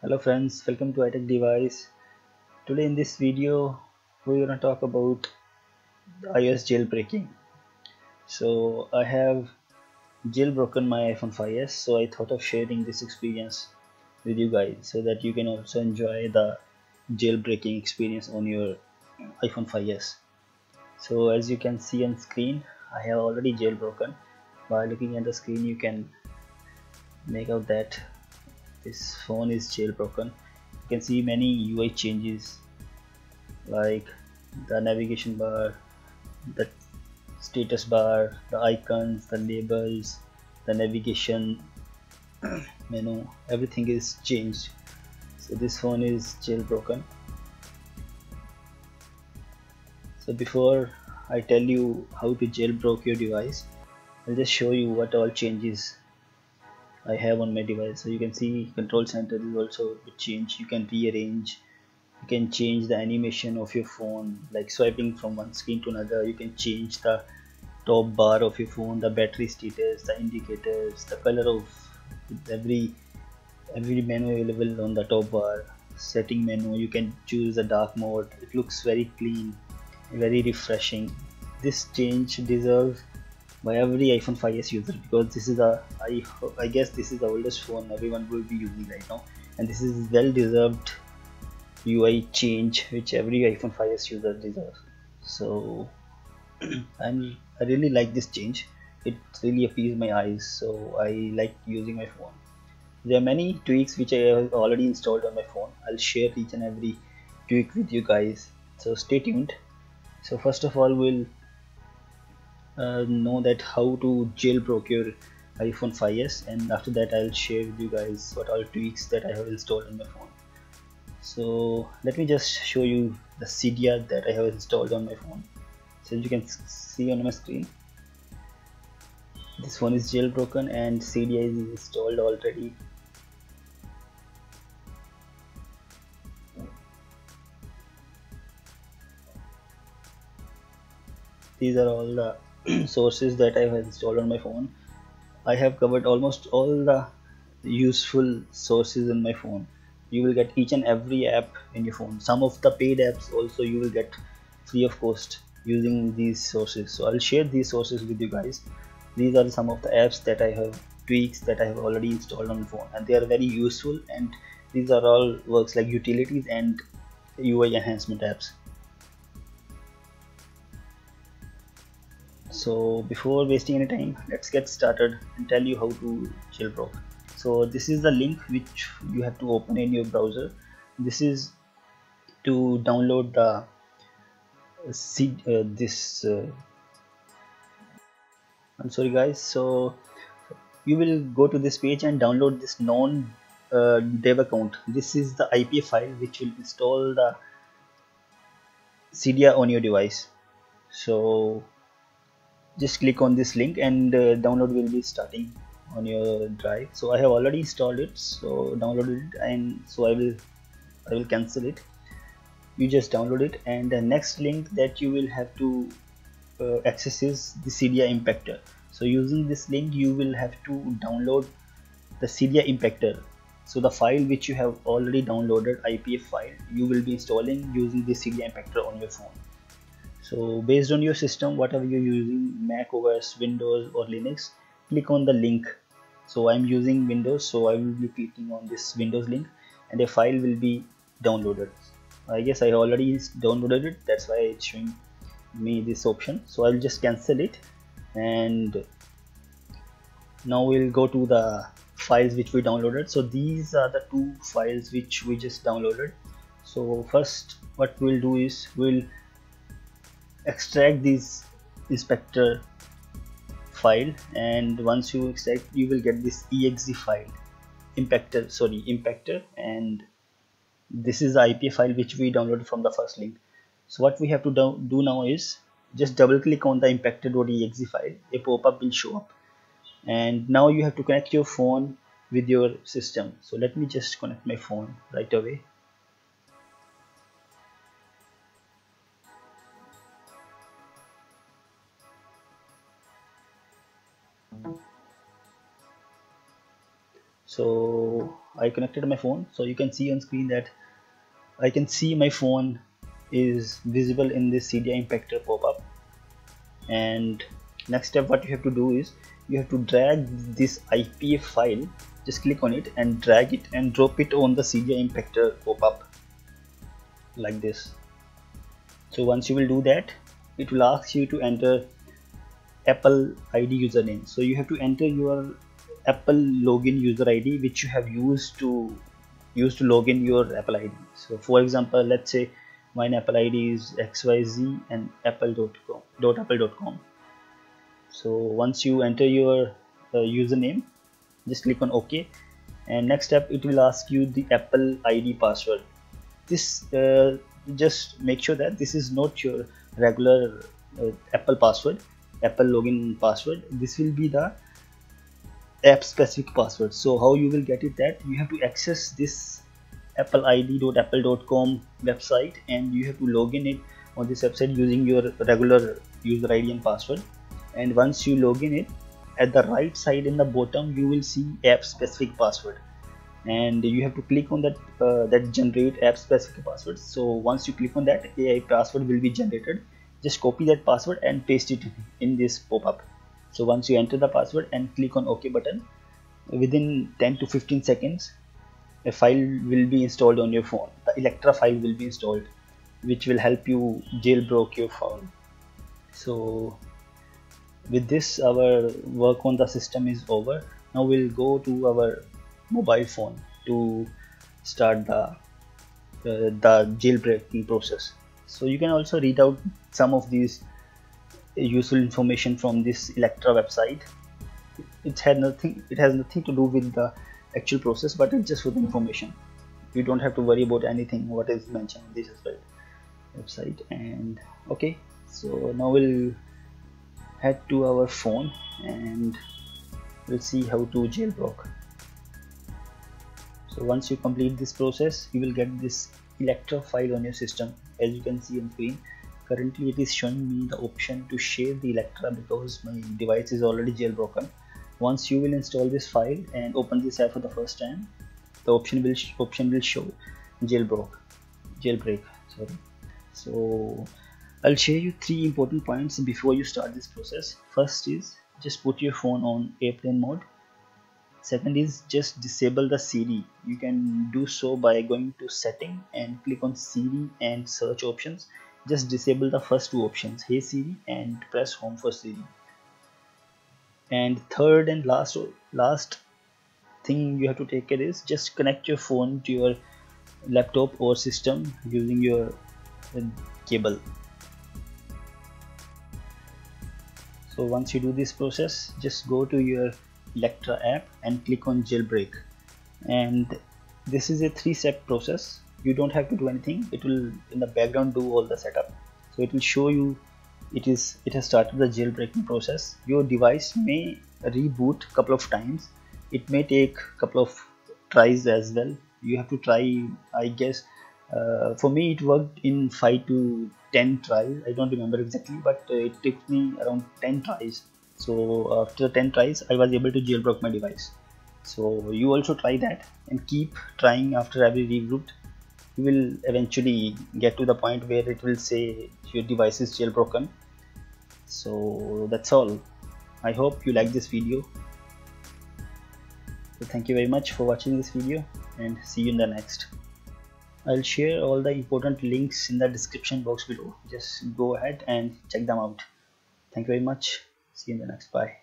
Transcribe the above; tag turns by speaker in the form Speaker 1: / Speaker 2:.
Speaker 1: hello friends welcome to iTech device. Today in this video we're going to talk about iOS jailbreaking. So I have jailbroken my iPhone 5s so I thought of sharing this experience with you guys so that you can also enjoy the jailbreaking experience on your iPhone 5s so as you can see on screen I have already jailbroken. By looking at the screen you can make out that this phone is jailbroken. You can see many UI changes like the navigation bar the status bar the icons the labels the navigation menu everything is changed. So this phone is jailbroken. So before I tell you how to jailbreak your device I'll just show you what all changes I have on my device so you can see control center is also change. You can rearrange you can change the animation of your phone like swiping from one screen to another. You can change the top bar of your phone the battery status the indicators the color of every every menu available on the top bar. Setting menu you can choose the dark mode. It looks very clean very refreshing. This change deserves by every iPhone 5s user because this is a I, I guess this is the oldest phone everyone will be using right now. And this is well deserved UI change which every iPhone 5s user deserves. So I'm I really like this change. It really appeals my eyes so I like using my phone. There are many tweaks which I have already installed on my phone. I'll share each and every tweak with you guys. So stay tuned. So first of all we'll uh, know that how to jailbreak your iPhone 5s and after that I'll share with you guys what all tweaks that I have installed on my phone. So let me just show you the Cydia that I have installed on my phone. So you can see on my screen this one is jailbroken and Cydia is installed already. These are all the sources that I have installed on my phone I have covered almost all the useful sources in my phone. You will get each and every app in your phone. Some of the paid apps also you will get free of cost using these sources. So I'll share these sources with you guys. These are some of the apps that I have tweaks that I have already installed on the phone and they are very useful and these are all works like utilities and UI enhancement apps so before wasting any time let's get started and tell you how to jailbreak. So this is the link which you have to open in your browser. This is to download the see uh, this uh, I'm sorry guys. So you will go to this page and download this non uh, dev account. This is the IPA file which will install the Cydia on your device. So just click on this link and uh, download will be starting on your drive. So I have already installed it so downloaded it and so I will I will cancel it. You just download it and the next link that you will have to uh, access is the Cydia impactor. So using this link you will have to download the Cydia impactor. So the file which you have already downloaded IPF file you will be installing using the Cydia impactor on your phone so based on your system whatever you're using mac os windows or linux click on the link. So i'm using windows so i will be clicking on this windows link and a file will be downloaded. Uh, I guess i already downloaded it that's why it's showing me this option. So i'll just cancel it and now we'll go to the files which we downloaded. So these are the two files which we just downloaded. So first what we'll do is we'll extract this inspector file and once you extract you will get this exe file. Impactor sorry impactor and this is the IP file which we downloaded from the first link. So what we have to do, do now is just double click on the impactor.exe file. A pop-up will show up. And now you have to connect your phone with your system. So let me just connect my phone right away so I connected my phone. So you can see on screen that I can see my phone is visible in this Cydia impactor pop-up. And next step what you have to do is you have to drag this IPF file just click on it and drag it and drop it on the Cydia impactor pop-up like this. So once you will do that it will ask you to enter Apple ID username. So you have to enter your Apple login user ID which you have used to use to log in your Apple ID so for example let's say mine apple id is xyz and apple.com .apple.com so once you enter your uh, username just click on ok. And next step it will ask you the apple id password. This uh, just make sure that this is not your regular uh, apple password apple login password. This will be the app specific password. So how you will get it that you have to access this appleid.apple.com website and you have to log in it on this website using your regular user id and password. And once you log in it at the right side in the bottom you will see app specific password. And you have to click on that uh, that generate app specific password. So once you click on that a password will be generated. Just copy that password and paste it in this pop-up so once you enter the password and click on ok button within 10 to 15 seconds a file will be installed on your phone. The electra file will be installed which will help you jailbreak your phone. So with this our work on the system is over. Now we'll go to our mobile phone to start the uh, the jailbreaking process. So you can also read out some of these useful information from this electra website. It had nothing it has nothing to do with the actual process but it's just for the information. You don't have to worry about anything what is mentioned on this website. And okay so now we'll head to our phone and we'll see how to jailbreak so once you complete this process you will get this electra file on your system. As you can see on screen currently it is showing me the option to share the electra because my device is already jailbroken. Once you will install this file and open this app for the first time the option will option will show jailbreak jailbreak sorry. So I'll share you three important points before you start this process. First is just put your phone on airplane mode. Second is just disable the Siri you can do so by going to setting and click on Siri and search options just disable the first two options hey Siri and press home for Siri. And third and last last thing you have to take care is just connect your phone to your laptop or system using your uh, cable. So once you do this process just go to your Electra app and click on jailbreak. And this is a three-step process you don't have to do anything. It will in the background do all the setup. So it will show you it is it has started the jailbreaking process. Your device may reboot a couple of times. It may take a couple of tries as well. You have to try i guess uh, for me it worked in 5 to 10 tries i don't remember exactly but uh, it took me around 10 tries. So after 10 tries i was able to jailbreak my device. So you also try that and keep trying after every reboot you will eventually get to the point where it will say your device is jailbroken. So that's all. I hope you like this video. So thank you very much for watching this video and see you in the next. I'll share all the important links in the description box below. Just go ahead and check them out. Thank you very much. See you in the next. Bye